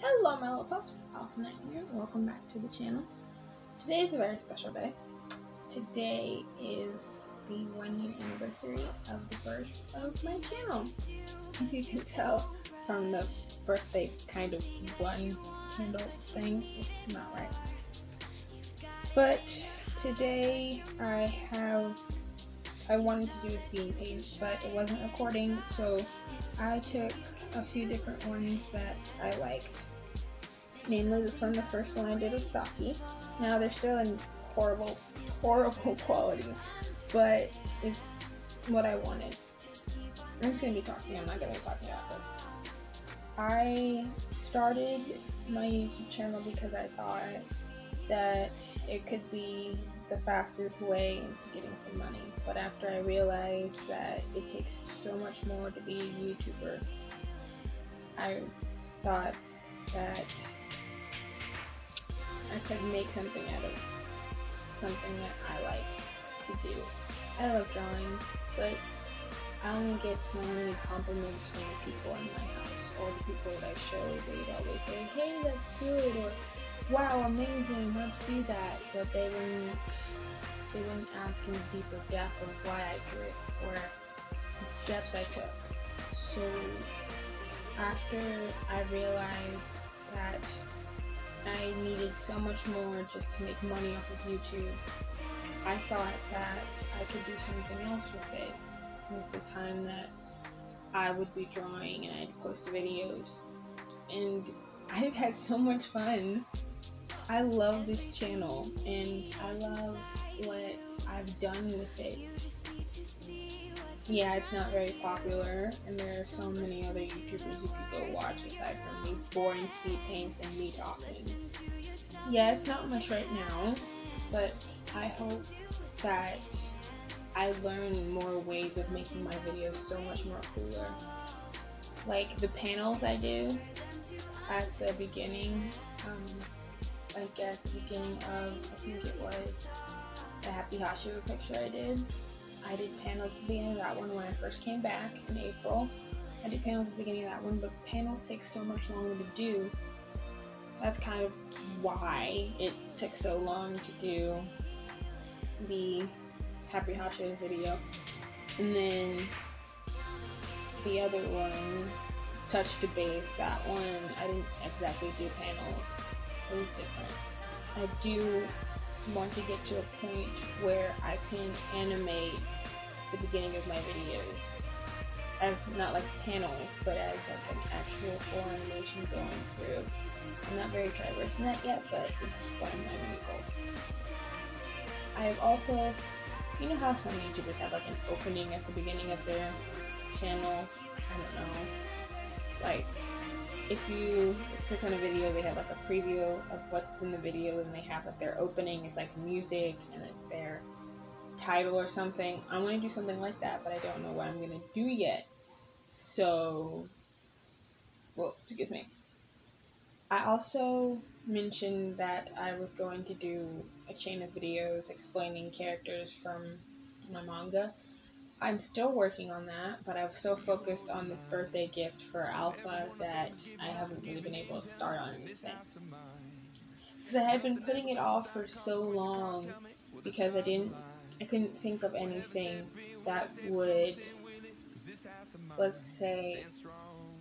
Hello my little pups, Alpha here, welcome back to the channel. Today is a very special day. Today is the one year anniversary of the birth of my channel. As you can tell from the birthday kind of one candle thing, it's not right. But today I have, I wanted to do a speeding page, but it wasn't recording, so I took a few different ones that I liked. Mainly this one, the first one I did of Saki. Now they're still in horrible, horrible quality, but it's what I wanted. I'm just gonna be talking, I'm not gonna be talking about this. I started my YouTube channel because I thought that it could be the fastest way to getting some money. But after I realized that it takes so much more to be a YouTuber, I thought that I could make something out of something that I like to do. I love drawing, but I only get so many compliments from the people in my house or the people that I show. They'd always say, hey, that's good, or wow, amazing, you do that? But they wouldn't, they wouldn't ask in deeper depth of why I drew it or the steps I took. So after I realized that I needed so much more just to make money off of YouTube, I thought that I could do something else with it, with the time that I would be drawing and I'd post videos. And I've had so much fun. I love this channel and I love what I've done with it yeah, it's not very popular, and there are so many other YouTubers you could go watch aside from me boring speed paints and me talking. Yeah, it's not much right now, but I hope that I learn more ways of making my videos so much more cooler. Like the panels I do at the beginning, um, like at the beginning of, I think it was the Happy Hashira picture I did I did panels at the beginning of that one when I first came back in April. I did panels at the beginning of that one, but panels take so much longer to do. That's kind of why it took so long to do the Happy Hashira video. And then the other one, Touch to Base, that one, I didn't exactly do panels. It was different. I do want to get to a point where I can animate the beginning of my videos as not like panels, but as like an actual full animation going through. I'm not very traversed in that yet, but it's one of my goals. I've also, you know how some YouTubers have like an opening at the beginning of their channels? I don't know. Like, if you click on a video, they have like a preview of what's in the video, and they have like their opening. It's like music, and it's their title or something. I want to do something like that, but I don't know what I'm going to do yet. So, well, excuse me. I also mentioned that I was going to do a chain of videos explaining characters from my manga. I'm still working on that, but I've so focused on this birthday gift for Alpha that I haven't really been able to start on anything. Because I had been putting it off for so long because I didn't I couldn't think of anything that would, let's say,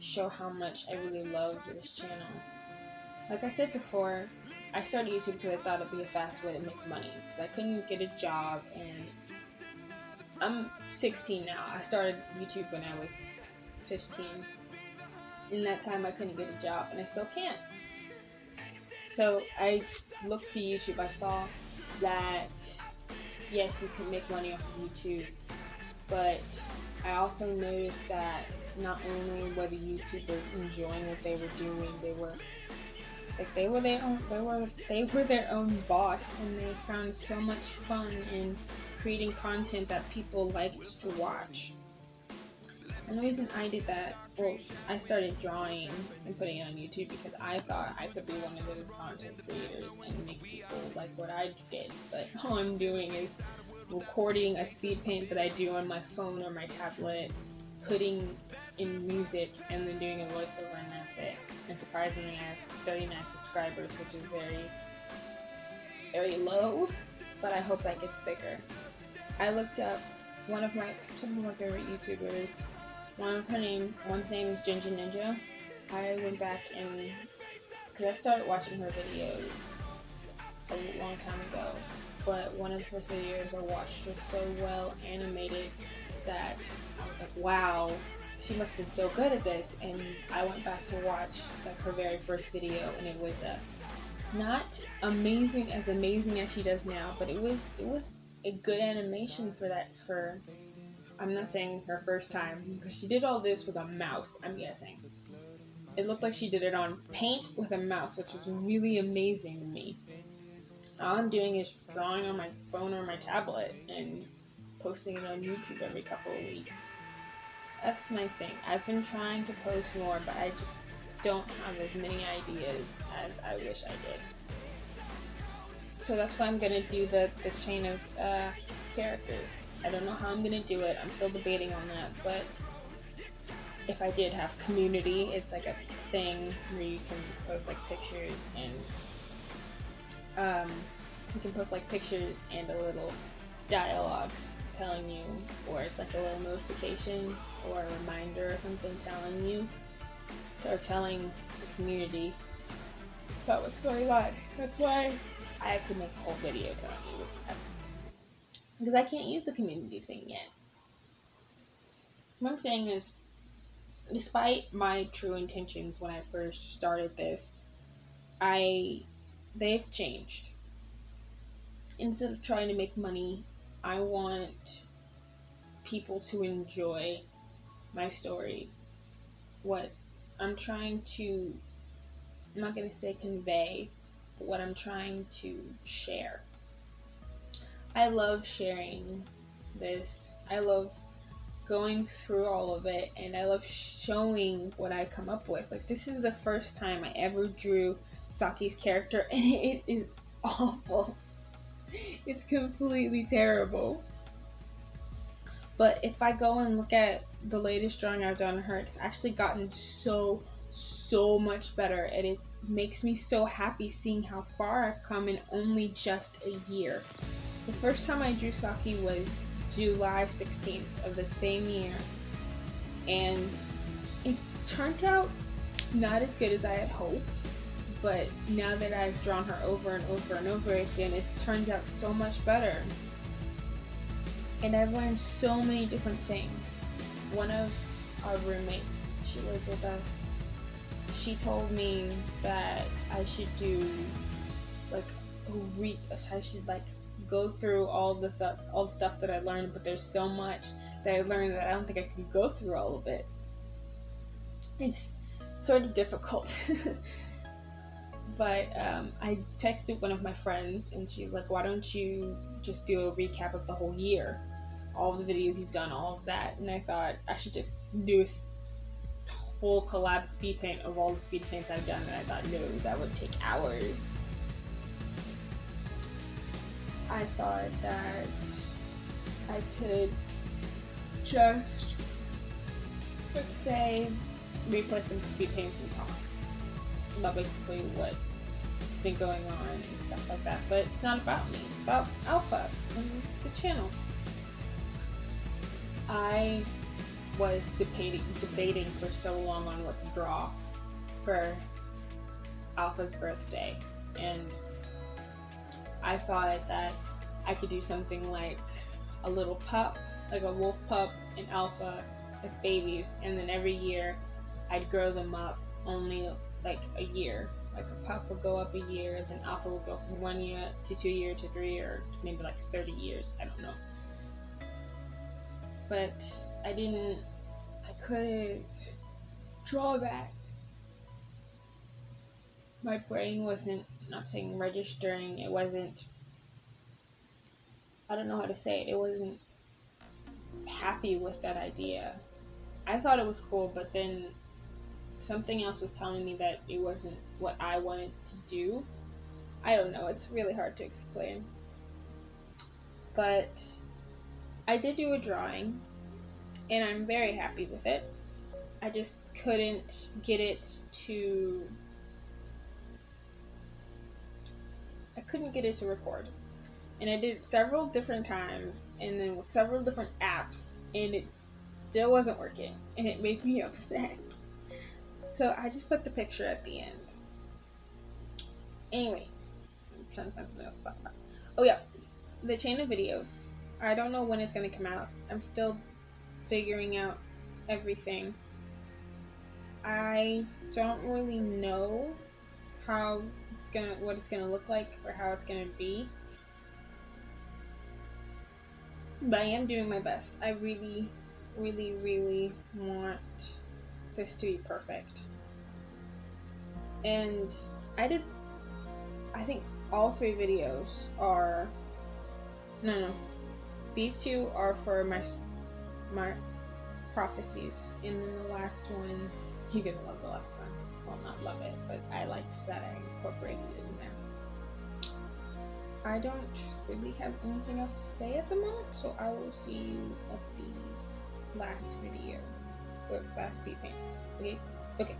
show how much I really loved this channel. Like I said before, I started YouTube because I thought it'd be a fast way to make money. Because I couldn't get a job, and I'm 16 now. I started YouTube when I was 15. In that time, I couldn't get a job, and I still can't. So I looked to YouTube. I saw that yes, you can make money off of YouTube, but I also noticed that not only were the YouTubers enjoying what they were doing, they were like they were their own they were they were their own boss and they found so much fun in creating content that people like to watch. And the reason I did that, well, I started drawing and putting it on YouTube because I thought I could be one of those content creators and make people like what I did. But all I'm doing is recording a speed paint that I do on my phone or my tablet, putting in music, and then doing a voiceover, and that's it. And surprisingly, I have 39 subscribers, which is very, very low. But I hope that gets bigger. I looked up one of my some of my favorite YouTubers. One of her name, one's name is Ginger Ninja. I went back and because I started watching her videos a long time ago, but one of her videos I watched was so well animated that I was like, wow, she must have been so good at this. And I went back to watch like her very first video, and it was uh, not amazing as amazing as she does now, but it was it was a good animation for that for. I'm not saying her first time because she did all this with a mouse. I'm guessing. It looked like she did it on paint with a mouse, which was really amazing to me. All I'm doing is drawing on my phone or my tablet and posting it on YouTube every couple of weeks. That's my thing. I've been trying to post more, but I just don't have as many ideas as I wish I did. So that's why I'm gonna do the, the chain of uh, characters. I don't know how I'm gonna do it. I'm still debating on that, but if I did have community, it's like a thing where you can post like pictures and um, you can post like pictures and a little dialogue telling you, or it's like a little notification or a reminder or something telling you, or telling the community about what's going on. That's why I have to make a whole video telling you. Because I can't use the community thing yet. What I'm saying is, despite my true intentions when I first started this, I they've changed. Instead of trying to make money, I want people to enjoy my story. What I'm trying to, I'm not going to say convey, what I'm trying to share. I love sharing this. I love going through all of it and I love showing what I come up with. Like, this is the first time I ever drew Saki's character, and it is awful. It's completely terrible. But if I go and look at the latest drawing I've done her, it's actually gotten so, so much better, and it makes me so happy seeing how far I've come in only just a year. The first time I drew Saki was July 16th of the same year, and it turned out not as good as I had hoped but now that I've drawn her over and over and over again, it turns out so much better. And I've learned so many different things. One of our roommates, she lives with us, she told me that I should do like re I should like go through all the th- all the stuff that I learned, but there's so much that I learned that I don't think I can go through all of it. It's sort of difficult. but um, I texted one of my friends and she's like, why don't you just do a recap of the whole year? All the videos you've done, all of that. And I thought I should just do a full collab speed paint of all the speed paints I've done. And I thought, no, that would take hours. I thought that I could just, let's say, replay some speed paints and talk about basically what's been going on and stuff like that. But it's not about me. It's about Alpha and the channel. I was debating debating for so long on what to draw for Alpha's birthday, and I thought that I could do something like a little pup, like a wolf pup and Alpha as babies, and then every year I'd grow them up only like a year. Like a pup will go up a year, then alpha will go from one year to two year to three or maybe like 30 years. I don't know. But I didn't, I couldn't draw that. My brain wasn't, not saying registering, it wasn't, I don't know how to say it, it wasn't happy with that idea. I thought it was cool, but then something else was telling me that it wasn't what I wanted to do. I don't know, it's really hard to explain. But I did do a drawing, and I'm very happy with it. I just couldn't get it to. I couldn't get it to record. And I did it several different times and then with several different apps, and it still wasn't working. And it made me upset. So I just put the picture at the end. Anyway, I'm trying to find something else to talk about. Oh, yeah, the chain of videos. I don't know when it's going to come out. I'm still figuring out everything. I don't really know how it's gonna what it's gonna look like or how it's gonna be. But I am doing my best. I really, really, really want this to be perfect. And I did I think all three videos are no no these two are for my my prophecies and then the last one. You didn't love the last one. Well not love it but i liked that i incorporated it in there. I don't really have anything else to say at the moment so i will see you at the last video. Or last paint okay? Okay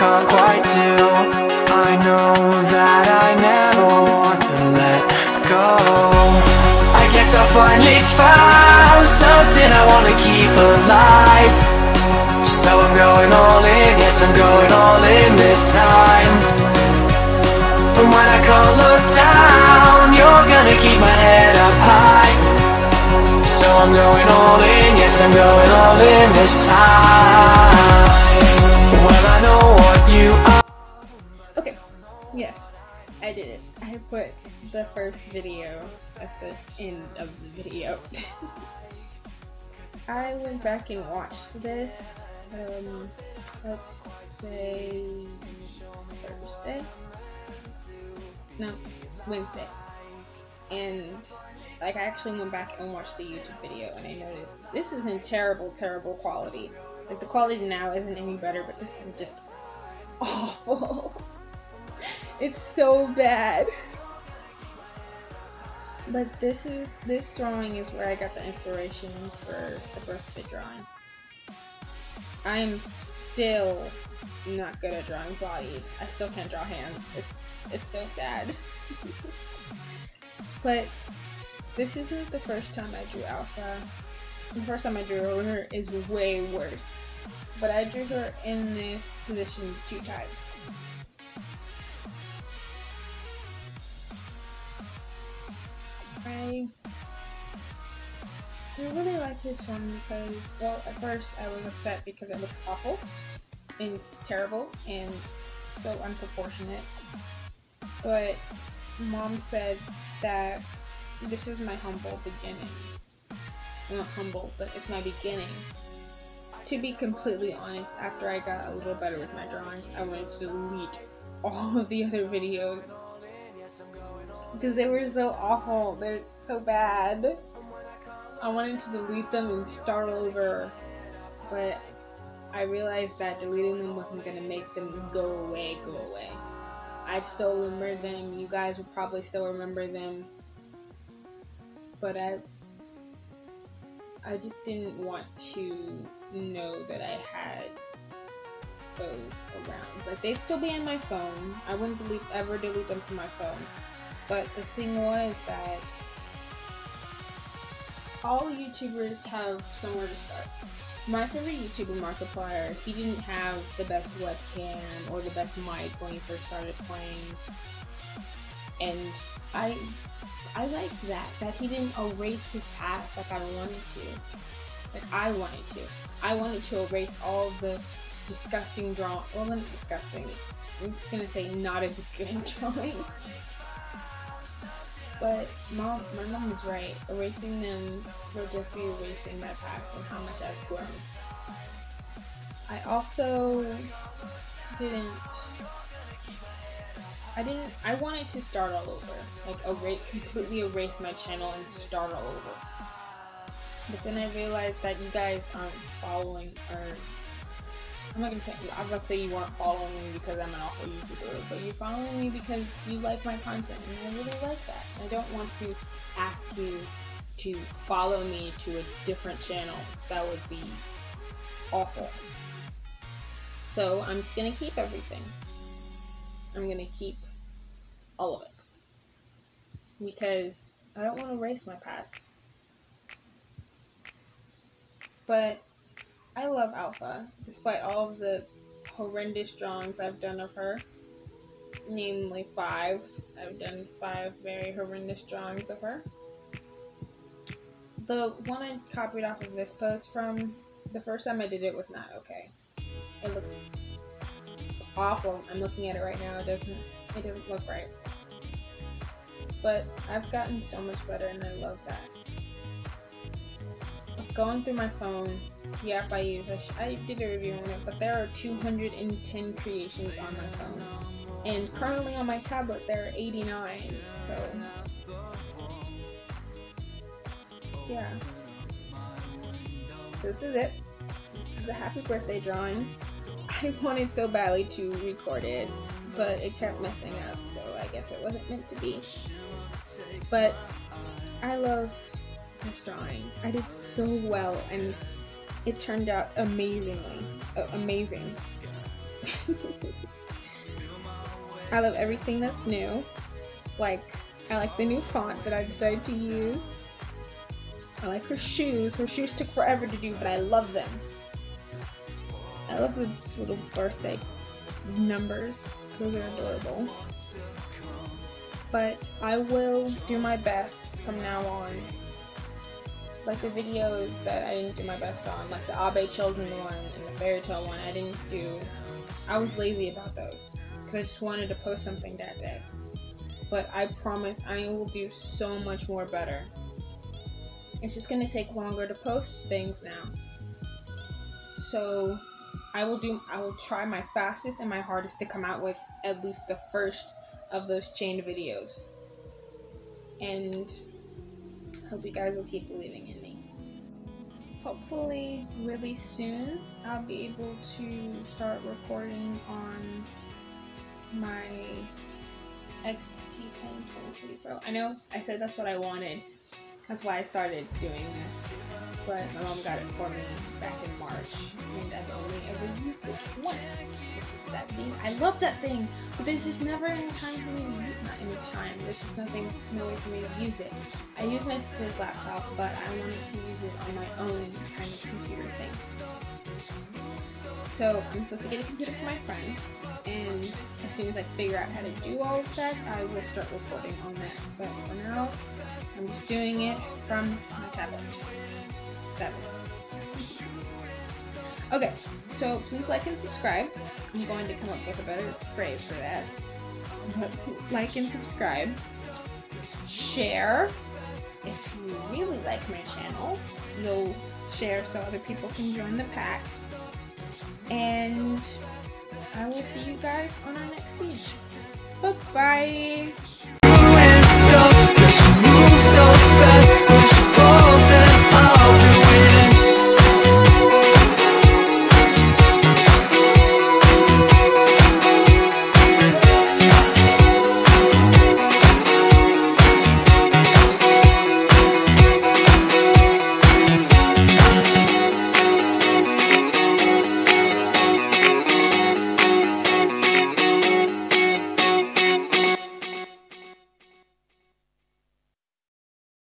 can't quite do. I know that I never want to let go. I guess I finally found something I wanna keep alive. So I'm going all in, yes I'm going all in this time And when I can't look down, you're gonna keep my head up high So I'm going all in, yes I'm going all in this time Well I know Okay, yes, I did it. I put the first video at the end of the video. I went back and watched this, um, let's say Thursday? No, Wednesday. And like I actually went back and watched the YouTube video and I noticed this is in terrible, terrible quality. Like the quality now isn't any better, but this is just awful. it's so bad. But this is this drawing is where I got the inspiration for the birthday drawing. I am still not good at drawing bodies. I still can't draw hands. It's it's so sad. but this isn't the first time I drew Alpha. The first time I drew her is way worse. But I drew her in this position two times. I really like this one because, well, at first I was upset because it looks awful and terrible and so unproportionate. But mom said that this is my humble beginning. not humble, but it's my beginning. To be completely honest, after I got a little better with my drawings, I wanted to delete all of the other videos. Because they were so awful. They're so bad. I wanted to delete them and start over. But I realized that deleting them wasn't going to make them go away, go away. I still remember them. You guys will probably still remember them. But I I just didn't want to know that I had those around. Like they'd still be in my phone. I wouldn't delete ever delete them from my phone. But the thing was that all YouTubers have somewhere to start. My favorite YouTuber, Markiplier, he didn't have the best webcam or the best mic when he first started playing. And I I liked that, that he didn't erase his past like I wanted to. Like I wanted to. I wanted to erase all the disgusting drawing, well not disgusting, I'm just gonna say not as good drawings but mom, my mom was right. Erasing them will just be erasing my past and how much I've grown. I also didn't. I didn't. I wanted to start all over, like erase, completely erase my channel and start all over. But then I realized that you guys aren't following or I'm not gonna say I'm gonna say you weren't following me because I'm an awful YouTuber, but you're following me because you like my content, and I really like that. I don't want to ask you to follow me to a different channel. That would be awful. So I'm just gonna keep everything. I'm gonna keep all of it because I don't want to erase my past. But I love Alpha, despite all of the horrendous drawings I've done of her. Namely, five. I've done five very horrendous drawings of her. The one I copied off of this post from, the first time I did it was not okay. It looks awful. I'm looking at it right now. It doesn't. It doesn't look right. But I've gotten so much better, and I love that. Going through my phone, the app I use. I, sh- I did a review on it, but there are 210 creations on my phone. And currently on my tablet, there are 89. So, yeah. This is it. This is a happy birthday drawing. I wanted so badly to record it, but it kept messing up, so I guess it wasn't meant to be. But I love this drawing. I did so well, and it turned out amazingly. Uh, amazing. I love everything that's new. Like, I like the new font that I decided to use. I like her shoes. Her shoes took forever to do, but I love them. I love the little birthday numbers. Those are adorable. But I will do my best from now on like the videos that I didn't do my best on, like the Abe Children one and the Fairy Tale one, I didn't do. Um, I was lazy about those because I just wanted to post something that day. But I promise I will do so much more better. It's just gonna take longer to post things now. So I will do. I will try my fastest and my hardest to come out with at least the first of those chained videos. And hope you guys will keep believing. Hopefully, really soon, I'll be able to start recording on my XP Pen 23 Pro. I know I said that's what I wanted. That's why I started doing this. But my mom got it for me back in March, and I've only ever used it once, which is that thing. I love that thing, but there's just never any time for me to use Not any time. There's just nothing, no way for me to use it. I use my sister's laptop, but I wanted to use it on my own kind of computer thing. So I'm supposed to get a computer for my friend, and as soon as I figure out how to do all of that, I will start recording on that. But for now, I'm just doing it from my tablet. Tablet. Okay, so please like and subscribe. I'm going to come up with a better phrase for that. like and subscribe. Share. If you really like my channel, you'll share so other people can join the pack. And I will see you guys on our next siege. Bye bye.